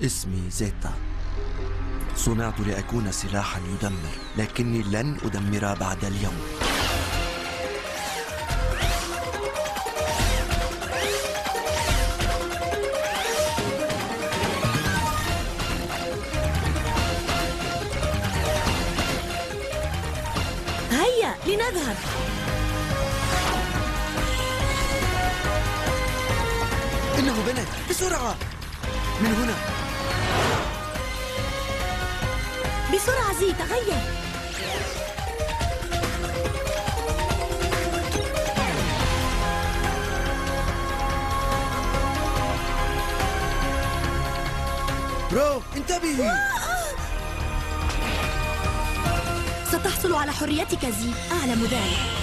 اسمي زيتا. صنعت لأكون سلاحا يدمر لكني لن أدمر بعد اليوم. هيا لنذهب. إنه بنت بسرعة. من هنا. بسرعة زي تغير. رو انتبهي ستحصل على حريتك زي أعلم ذلك.